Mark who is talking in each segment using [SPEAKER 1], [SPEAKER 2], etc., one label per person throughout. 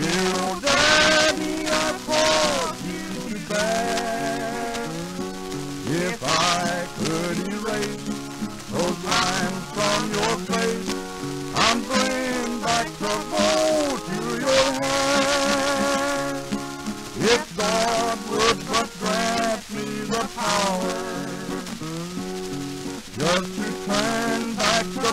[SPEAKER 1] old daddy, I brought you to bear. If I could erase those lines from your face, and bring back the gold to your hair. If God would but grant me the power just to turn back the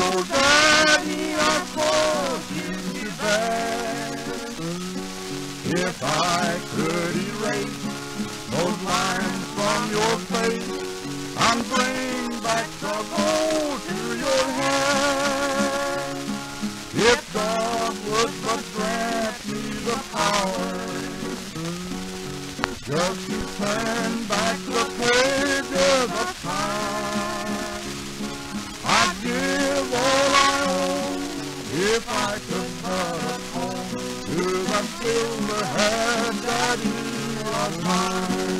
[SPEAKER 1] old daddy, I caused you bear. If I could erase those lines from your face and bring back the gold to your hair, if God would but grant me the power just to turn back the pages of time, if I could but atone to that silver-haired daddy of mine.